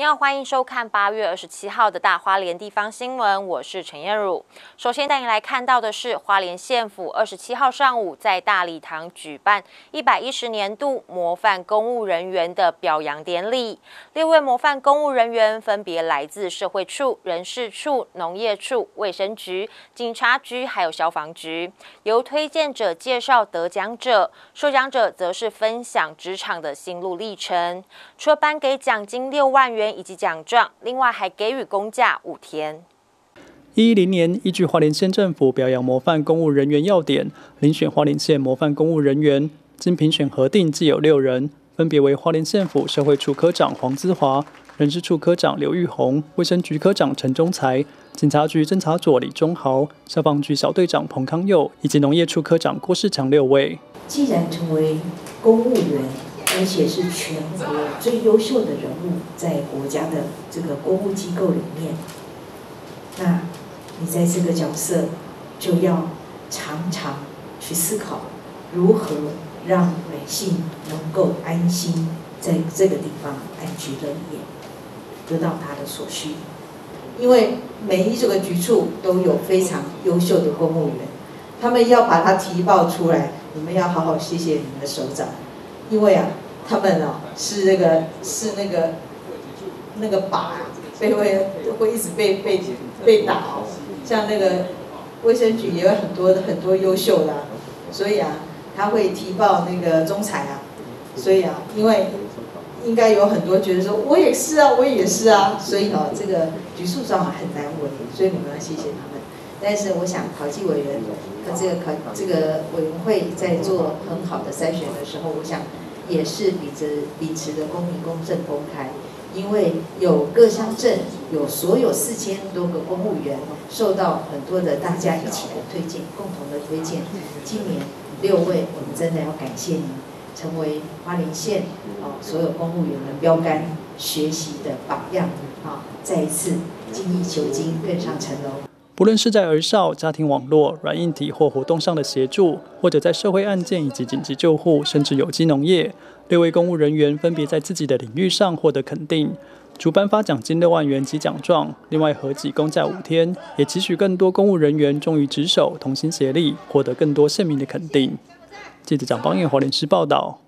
您好，欢迎收看八月二十七号的大花莲地方新闻，我是陈燕茹。首先带您来看到的是花莲县府二十七号上午在大礼堂举办一百一十年度模范公务人员的表扬典礼。六位模范公务人员分别来自社会处、人事处、农业处、卫生局、警察局，还有消防局。由推荐者介绍得奖者，受奖者则是分享职场的心路历程。除了颁给奖金六万元。以及奖状，另外还给予公假五天。一一零年，依据花莲县政府表扬模范公务人员要点，遴选花莲县模范公务人员，经评选核定，计有六人，分别为花莲县府社会处科长黄资华、人事处科长刘玉红、卫生局科长陈忠才、警察局侦查组李忠豪、消防局小队长彭康佑以及农业处科长郭世强六位。既然成为公务员。而且是全国最优秀的人物，在国家的这个公务机构里面，那你在这个角色就要常常去思考，如何让百姓能够安心在这个地方安居乐业，得到他的所需。因为每一这个局处都有非常优秀的公务员，他们要把他提报出来，你们要好好谢谢你们的首长。因为啊，他们啊是那个是那个那个靶，被会会一直被被被打哦。像那个卫生局也有很多很多优秀的，所以啊，他会提报那个中裁啊。所以啊，因为应该有很多觉得说，我也是啊，我也是啊，所以哦，这个局数上很难为，所以你们要谢谢他们。但是我想，考纪委员和这个考这个委员会在做很好的筛选的时候，我想也是秉着秉持的公平、公正、公开。因为有各乡镇有所有四千多个公务员受到很多的大家一起的推荐，共同的推荐。今年六位，我们真的要感谢您，成为花莲县啊所有公务员的标杆、学习的榜样啊！再一次精益求精，更上层楼。不论是在儿少、家庭网络、软硬体或活动上的协助，或者在社会案件以及紧急救护，甚至有机农业，六位公务人员分别在自己的领域上获得肯定。主颁发奖金六万元及奖状，另外合计公假五天，也期许更多公务人员忠于职守，同心协力，获得更多县民的肯定。记者蒋邦彦华联市报道。